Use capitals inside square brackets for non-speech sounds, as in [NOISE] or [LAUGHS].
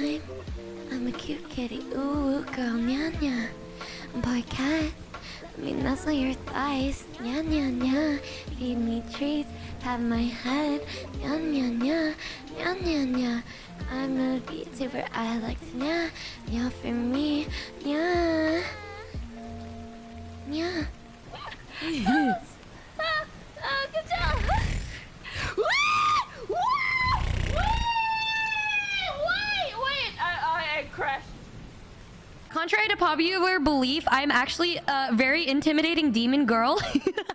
I'm I'm a cute kitty. Ooh, girl, nya nya. Boy cat. Let me nuzzle your thighs. Nya nya nya. Feed me treats. Pat my head. Nya nya nya. Nya nya nya. I'm a VTuber. I like to nya nya for me. Nya. Nya. [LAUGHS] Contrary to popular belief, I'm actually a very intimidating demon girl. [LAUGHS]